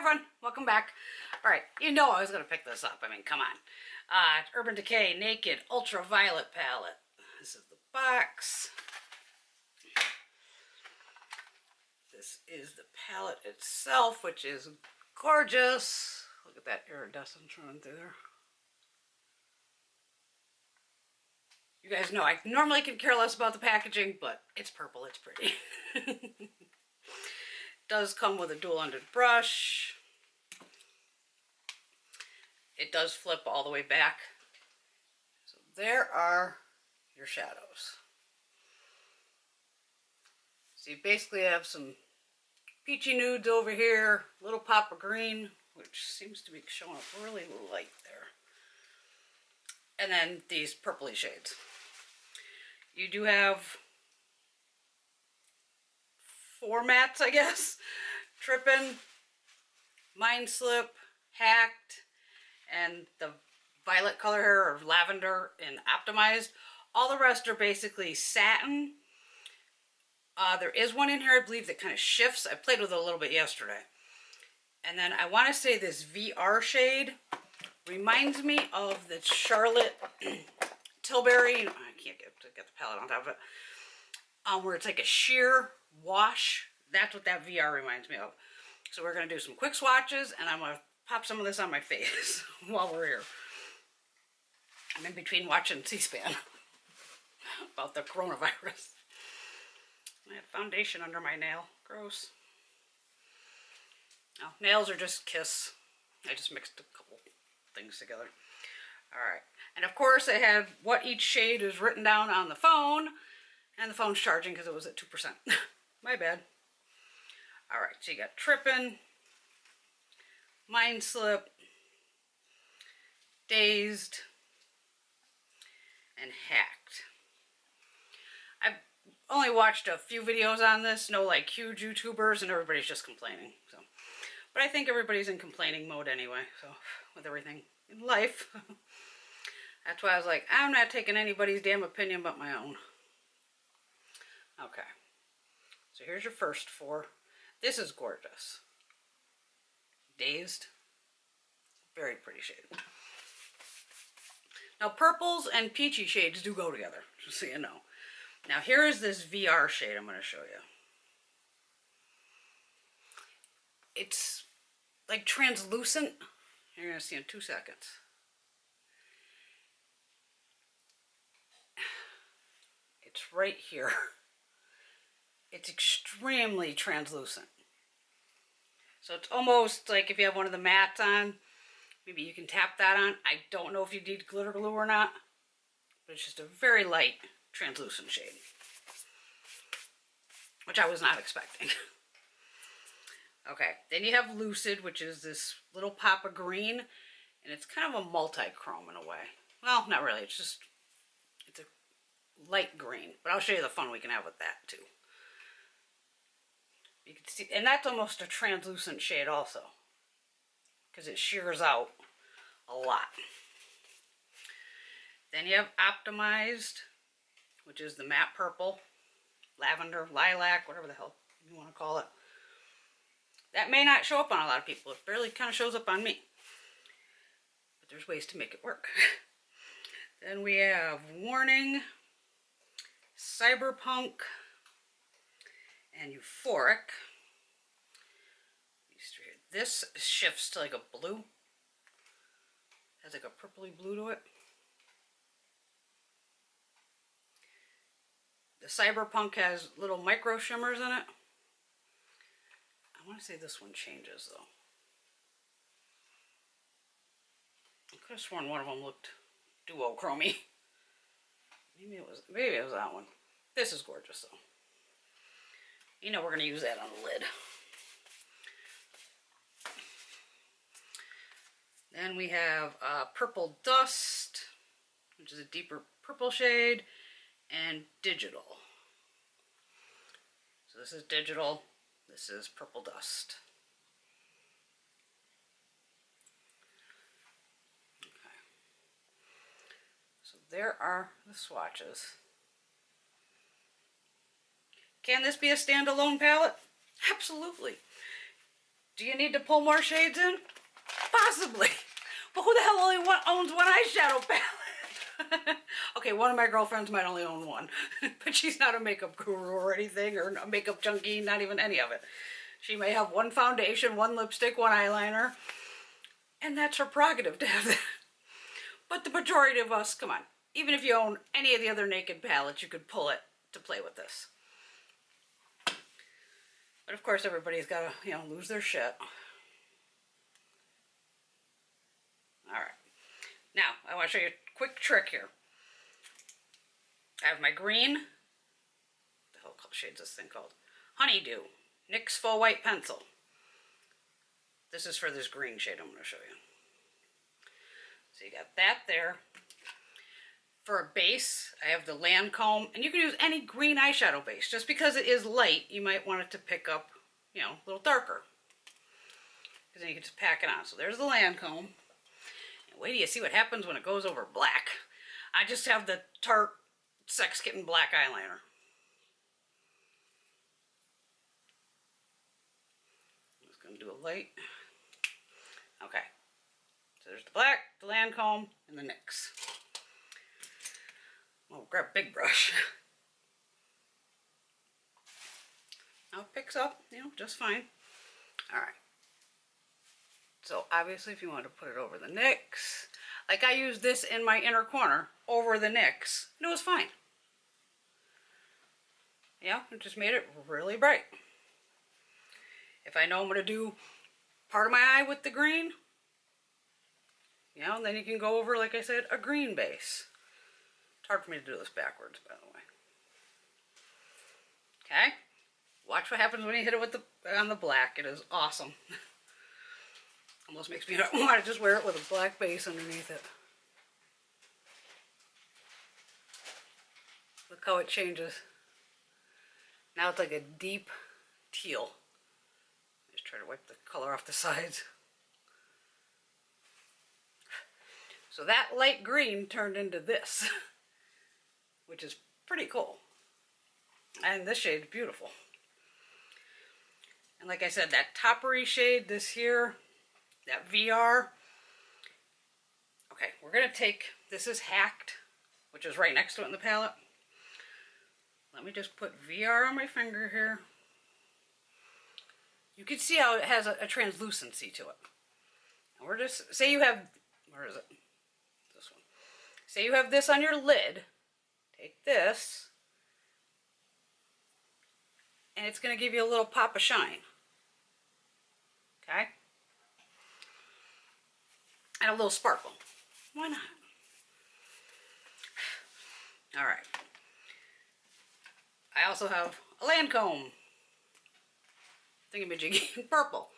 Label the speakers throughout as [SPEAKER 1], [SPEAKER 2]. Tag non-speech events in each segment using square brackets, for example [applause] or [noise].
[SPEAKER 1] everyone, welcome back. All right, you know I was gonna pick this up. I mean, come on. Uh, Urban Decay Naked Ultraviolet Palette. This is the box. This is the palette itself, which is gorgeous. Look at that iridescence running through there. You guys know I normally can care less about the packaging, but it's purple, it's pretty. [laughs] does come with a dual-ended brush. It does flip all the way back. So there are your shadows. So you basically have some peachy nudes over here, little pop of green, which seems to be showing up really light there. And then these purpley shades. You do have four mattes, I guess. [laughs] Tripping, Mind Slip, Hacked, and the violet color or lavender and optimized. All the rest are basically satin. Uh, there is one in here, I believe, that kind of shifts. I played with it a little bit yesterday. And then I want to say this VR shade reminds me of the Charlotte [clears throat] Tilbury. I can't get, get the palette on top of it. Um, where it's like a sheer wash. That's what that VR reminds me of. So we're going to do some quick swatches and I'm going to pop some of this on my face [laughs] while we're here. I'm in between watching C-SPAN [laughs] about the coronavirus. I have foundation under my nail. Gross. Oh, nails are just Kiss. I just mixed a couple things together. All right. And of course I have what each shade is written down on the phone. And the phone's charging because it was at 2%. [laughs] My bad. All right, so you got tripping, Mind Slip, Dazed, and Hacked. I've only watched a few videos on this, no like huge YouTubers, and everybody's just complaining. So, But I think everybody's in complaining mode anyway, so with everything in life. [laughs] That's why I was like, I'm not taking anybody's damn opinion but my own. Okay. So here's your first four. This is gorgeous. Dazed. Very pretty shade. Now purples and peachy shades do go together, just so you know. Now here is this VR shade I'm going to show you. It's like translucent. You're going to see in two seconds. It's right here. [laughs] it's extremely translucent. So it's almost like if you have one of the mattes on, maybe you can tap that on. I don't know if you need glitter glue or not, but it's just a very light translucent shade, which I was not expecting. [laughs] okay, then you have Lucid, which is this little pop of green, and it's kind of a multi-chrome in a way. Well, not really, it's just, it's a light green, but I'll show you the fun we can have with that too. You can see, and that's almost a translucent shade also, because it shears out a lot. Then you have Optimized, which is the matte purple, lavender, lilac, whatever the hell you want to call it. That may not show up on a lot of people. It barely kind of shows up on me. But there's ways to make it work. [laughs] then we have Warning, Cyberpunk, and euphoric. This shifts to like a blue. Has like a purpley blue to it. The cyberpunk has little micro shimmers in it. I want to say this one changes though. I could have sworn one of them looked duochromy. Maybe it was maybe it was that one. This is gorgeous though. You know we're going to use that on the lid. Then we have uh, Purple Dust, which is a deeper purple shade, and Digital. So this is Digital, this is Purple Dust. Okay. So there are the swatches. Can this be a standalone palette? Absolutely. Do you need to pull more shades in? Possibly. [laughs] But who the hell only owns one eyeshadow palette? [laughs] okay, one of my girlfriends might only own one, [laughs] but she's not a makeup guru or anything, or a makeup junkie, not even any of it. She may have one foundation, one lipstick, one eyeliner, and that's her prerogative to have that. But the majority of us, come on, even if you own any of the other Naked palettes, you could pull it to play with this. But of course, everybody's got to, you know, lose their shit. All right. Now, I want to show you a quick trick here. I have my green, the hell shade's this thing called? Honeydew, NYX Faux White Pencil. This is for this green shade I'm going to show you. So you got that there. For a base, I have the Lancome, and you can use any green eyeshadow base. Just because it is light, you might want it to pick up, you know, a little darker. Because then you can just pack it on. So there's the Lancome. And wait till you see what happens when it goes over black. I just have the Tarte Sex Kitten Black Eyeliner. I'm just going to do a light. Okay. So there's the black, the Lancome, and the NYX. I'll grab a big brush. [laughs] now it picks up, you know, just fine. All right. So obviously if you want to put it over the NYX, like I used this in my inner corner over the NYX, and it was fine. Yeah, it just made it really bright. If I know I'm going to do part of my eye with the green, you know, then you can go over, like I said, a green base. Hard for me to do this backwards, by the way. Okay? Watch what happens when you hit it with the on the black. It is awesome. [laughs] Almost makes me [laughs] want to just wear it with a black base underneath it. Look how it changes. Now it's like a deep teal. Just try to wipe the color off the sides. [laughs] So that light green turned into this, which is pretty cool. And this shade is beautiful. And like I said, that toppery shade, this here, that VR. Okay, we're going to take, this is Hacked, which is right next to it in the palette. Let me just put VR on my finger here. You can see how it has a, a translucency to it. And we're just, say you have, where is it? This one. Say you have this on your lid. Take this. And it's going to give you a little pop of shine. Okay? And a little sparkle. Why not? All right. I also have a Lancome thingamajiggy [laughs] purple.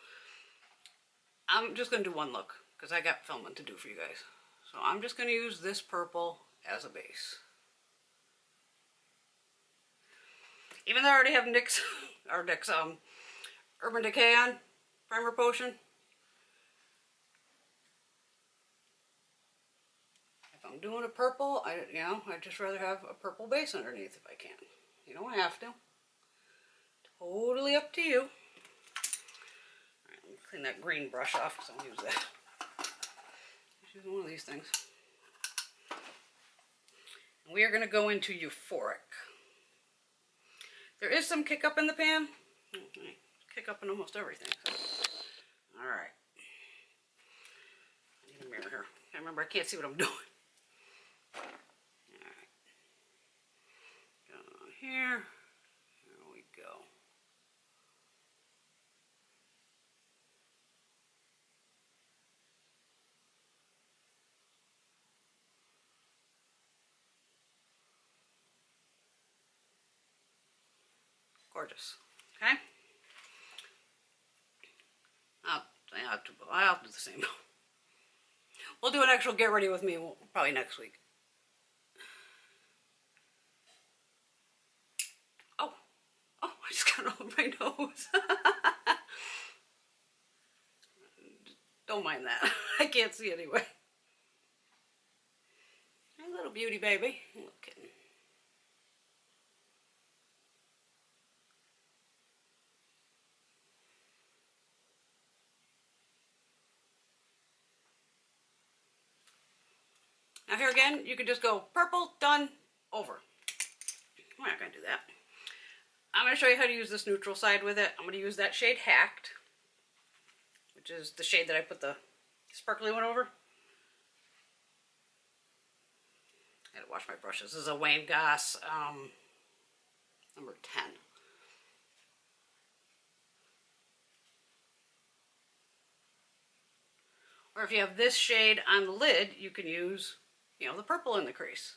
[SPEAKER 1] I'm just going to do one look because I got filming to do for you guys. So I'm just going to use this purple as a base. Even though I already have NYX, [laughs] or NYX, um, Urban Decay on, Primer Potion. If I'm doing a purple, I, you know, I'd just rather have a purple base underneath if I can. You don't have to. Totally up to you. Let me clean that green brush off because I'll use that. Using one of these things. We are going to go into Euphoric. There is some kick up in the pan. Okay. Kick up in almost everything. So. All right. I need a mirror here. I remember I can't see what I'm doing. All right. here. There we go. Gorgeous. Okay? I'll, I'll, I'll do the same. [laughs] We'll do an actual get ready with me probably next week. Oh. Oh, I just got on my [laughs] nose. Don't mind that. [laughs] I can't see anyway. Hey, little beauty baby kitten. Now here again, you can just go purple, done, over. We're not going to do that. I'm going to show you how to use this neutral side with it. I'm going to use that shade Hacked, which is the shade that I put the sparkly one over. I gotta wash my brushes. This is a Wayne Goss um, number 10. Or if you have this shade on the lid, you can use, you know, the purple in the crease.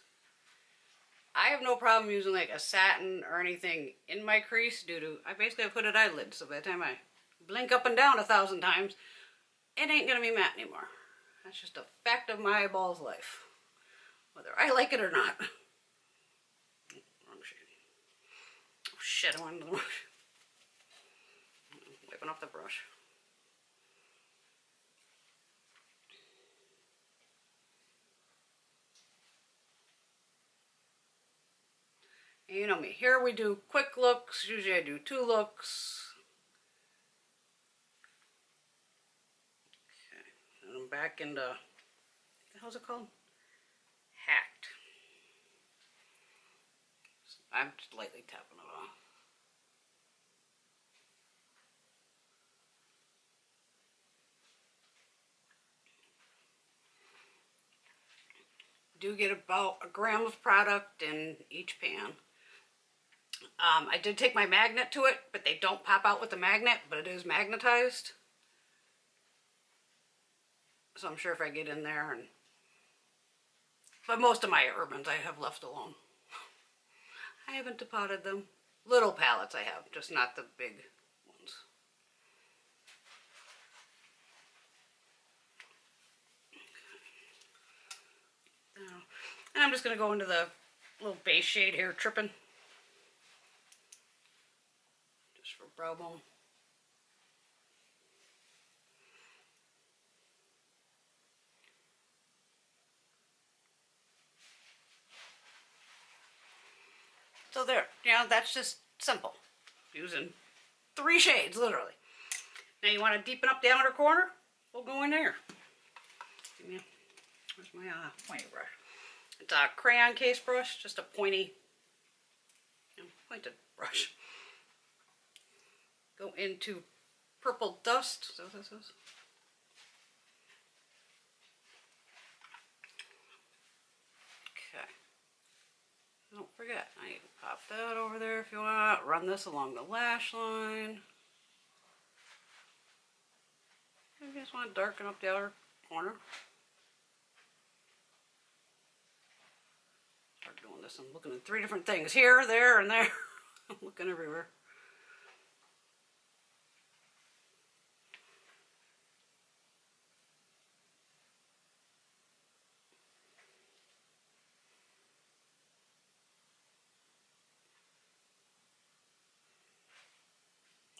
[SPEAKER 1] I have no problem using like a satin or anything in my crease due to, I basically have hooded eyelids, so by the time I blink up and down a thousand times, it ain't gonna be matte anymore. That's just a fact of my eyeball's life. Whether I like it or not. Wrong shade. Oh shit, I into the [laughs] wrong Wiping off the brush. You know me. Here we do quick looks. Usually I do two looks. Okay. And I'm back into, how's it called? Hacked. I'm just lightly tapping it off. do get about a gram of product in each pan. Um, I did take my magnet to it, but they don't pop out with the magnet, but it is magnetized. So I'm sure if I get in there and... But most of my urbans I have left alone. [laughs] I haven't depotted them. Little palettes I have, just not the big ones. And I'm just going to go into the little base shade here, Tripping. Bone. So there, you know, that's just simple. Using three shades, literally. Now you want to deepen up the outer corner? We'll go in there. Where's my uh, pointy brush? It's a crayon case brush, just a pointy, pointed brush go into purple dust. So this is. Okay. Don't forget, I to pop that over there if you want. Run this along the lash line. You just want to darken up the outer corner. Start doing this. I'm looking at three different things. Here, there, and there. [laughs] I'm looking everywhere.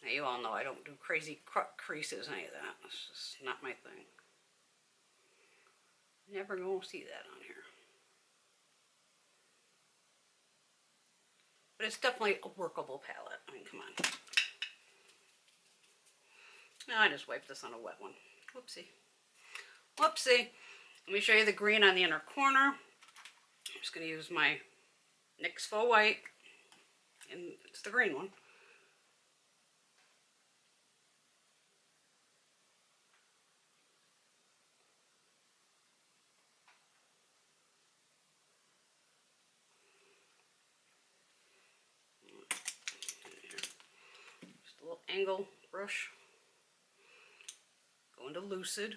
[SPEAKER 1] Now you all know I don't do crazy creases, any of that. That's just not my thing. Never gonna see that on here. But it's definitely a workable palette. I mean, come on. Now I just wiped this on a wet one. Whoopsie. Whoopsie. Let me show you the green on the inner corner. I'm just going to use my NYX Faux White. And it's the green one. Angle brush. Go into Lucid.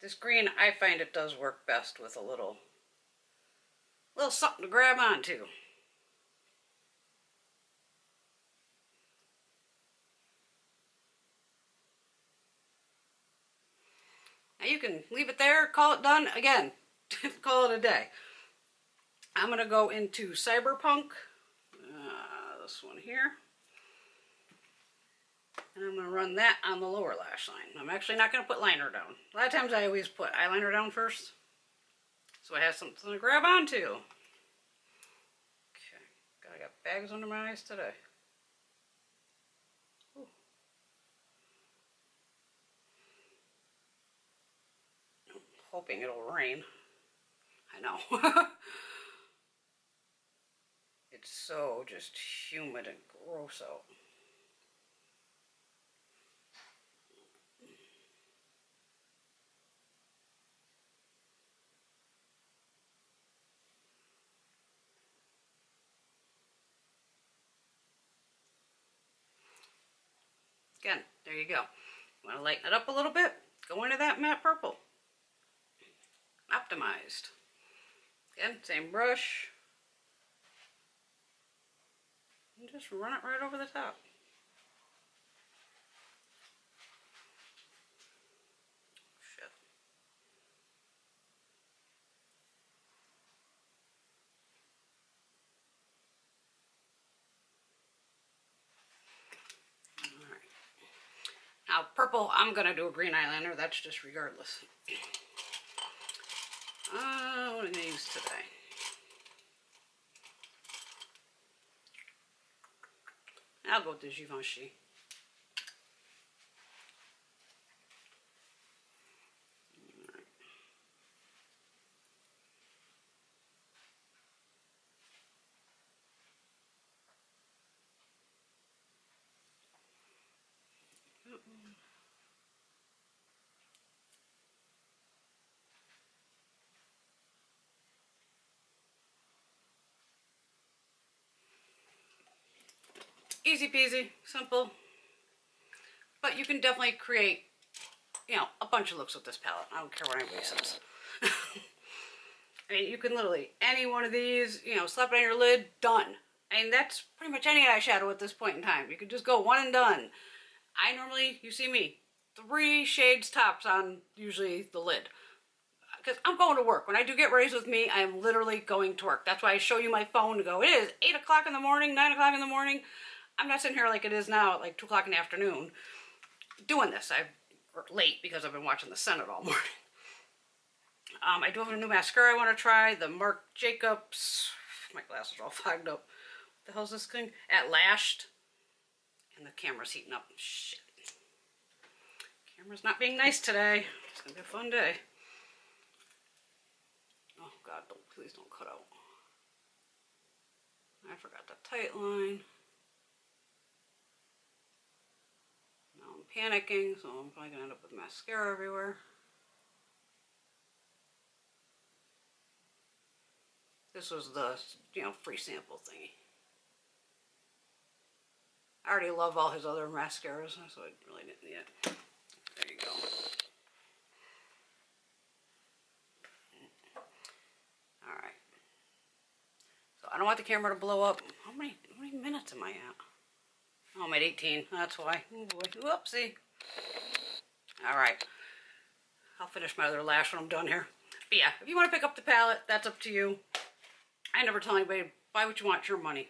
[SPEAKER 1] This green, I find it does work best with a little, little something to grab onto. Now you can leave it there, call it done. Again, [laughs] call it a day. I'm going to go into Cyberpunk, uh, this one here. And I'm going to run that on the lower lash line. I'm actually not going to put liner down. A lot of times I always put eyeliner down first. So I have something to grab onto. Okay, God, I got bags under my eyes today. Hoping it'll rain. I know. [laughs] it's so just humid and gross out. Again, there you go. Want to lighten it up a little bit? Go into that matte purple. Optimized. Again, same brush. And just run it right over the top. Now purple, I'm going to do a green eyeliner. That's just regardless. Uh, what am I going to use today? I'll go with the Givenchy. Easy peasy, simple. But you can definitely create, you know, a bunch of looks with this palette. I don't care what anybody says. [laughs] I mean, you can literally, any one of these, you know, slap it on your lid, done. I mean, that's pretty much any eyeshadow at this point in time. You can just go one and done. I normally, you see me, three shades tops on usually the lid. Because I'm going to work. When I do get ready with me, I am literally going to work. That's why I show you my phone to go, it is 8 o'clock in the morning, 9 o'clock in the morning. I'm not sitting here like it is now at like 2 o'clock in the afternoon doing this. I'm late because I've been watching the Senate all [laughs] morning. Um, I do have a new mascara I want to try. The Marc Jacobs. [sighs] My glasses are all fogged up. What the hell's this thing? At Lash'd. And the camera's heating up. Shit. Camera's not being nice today. It's going to be a fun day. Oh God, don't, please don't cut out. I forgot the tight line. Now I'm panicking, so I'm probably gonna end up with mascara everywhere. This was the, you know, free sample thingy. I already love all his other mascaras, so I really didn't need it. There you go. Alright. So I don't want the camera to blow up. How many, how many minutes am I at? Oh, I'm at 18. That's why. Oh boy. Whoopsie. Alright. I'll finish my other lash when I'm done here. But yeah, if you want to pick up the palette, that's up to you. I never tell anybody, buy what you want, your money.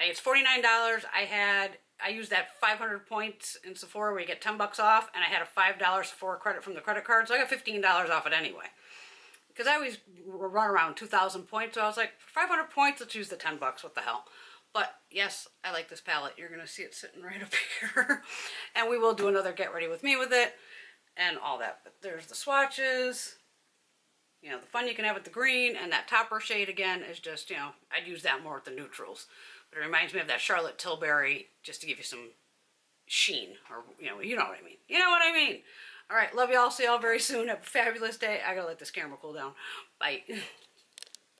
[SPEAKER 1] It's $49. I had, I used that 500 points in Sephora where you get 10 bucks off, and I had a $5 Sephora credit from the credit card, so I got $15 off it anyway. Because I always run around 2,000 points, so I was like, 500 points, let's use the 10 bucks, what the hell. But yes, I like this palette. You're going to see it sitting [laughs] right up here. and we will do another get ready with me with it and all that. But there's the swatches. You know, the fun you can have with the green and that topper shade again is just, you know, I'd use that more with the neutrals. But it reminds me of that Charlotte Tilbury just to give you some sheen or, you know, you know what I mean. You know what I mean. All right, love y'all. See y'all very soon. Have a fabulous day. I gotta let this camera cool down. Bye. [laughs]